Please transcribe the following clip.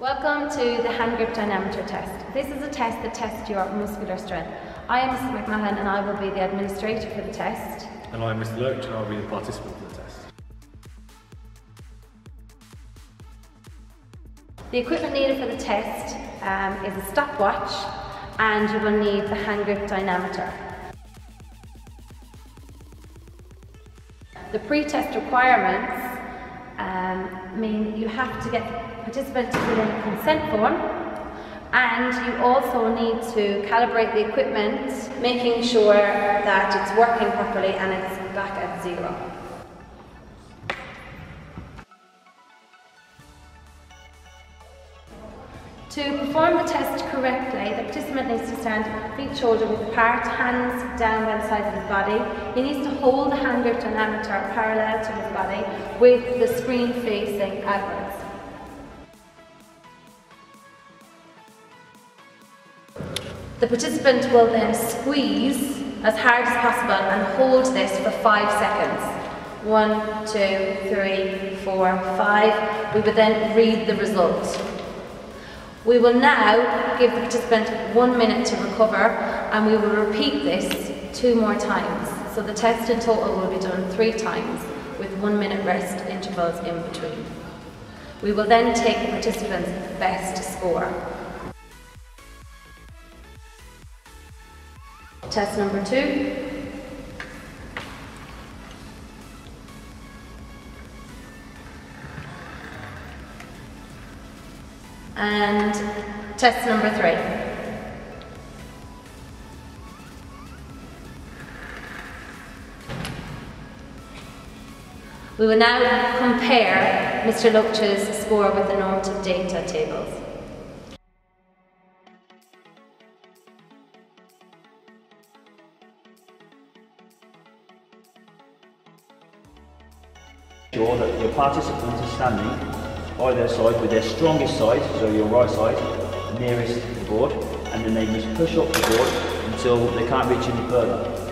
Welcome to the hand grip dynamometer test. This is a test that tests your muscular strength. I am Mrs McMahon and I will be the administrator for the test. And I'm Mr. Lurch and I'll be the participant for the test. The equipment needed for the test um, is a stopwatch and you will need the hand grip dynamometer. The pre-test requirements um, mean you have to get participants to fill in a consent form and you also need to calibrate the equipment, making sure that it's working properly and it's back at zero. To perform the test correctly, the participant needs to stand feet shoulder width apart, hands down by the side of his body. He needs to hold the hand grip dynamometer parallel to his body with the screen facing outwards. The participant will then squeeze as hard as possible and hold this for five seconds. One, two, three, four, five. We would then read the result. We will now give the participant one minute to recover and we will repeat this two more times. So the test in total will be done three times with one minute rest intervals in between. We will then take the participant's best score. Test number two. And test number three. We will now compare Mr. Loach's score with the normative data tables. Sure that your participants are standing either side with their strongest side, so your right side, nearest the board, and then they must push up the board until they can't reach any further.